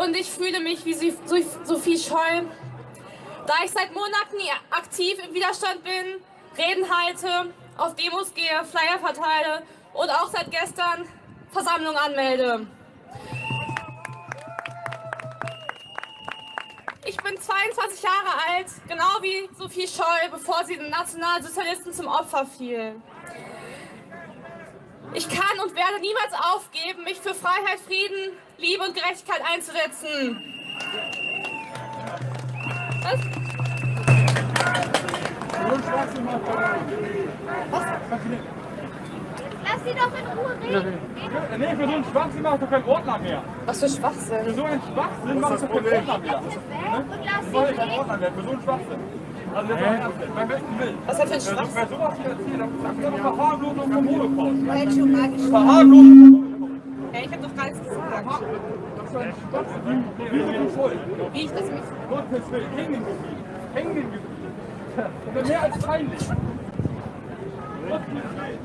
Und ich fühle mich wie Sophie Scholl, da ich seit Monaten aktiv im Widerstand bin, Reden halte, auf Demos gehe, Flyer verteile und auch seit gestern Versammlung anmelde. Ich bin 22 Jahre alt, genau wie Sophie Scholl, bevor sie den Nationalsozialisten zum Opfer fiel. Ich kann und werde niemals aufgeben, mich für Freiheit, Frieden, Liebe und Gerechtigkeit einzusetzen. Was? Lass sie doch in Ruhe reden. Nee, für so einen Schwachsinn ich doch keinen Ordner mehr. Was für Schwachsinn? Für so einen Schwachsinn ich doch keinen Ordner mehr. Weg und lass sie keinen reden. Ordner mehr, für so einen Schwachsinn. Also mal ernst, beim besten Willen. Was hat für ein Schwachsinn? Wer sowas hier erzählt, dann sagt er doch Verharmlosung vom Holocaust. Verharmlosung vom Holocaust. Gesagt. Das ist ein Schwachsinn. Wie sind schuld? Wie ich das mich. Gottes Willen, hängen geblieben. Hängen geblieben. Und mehr als peinlich. Gottes Willen.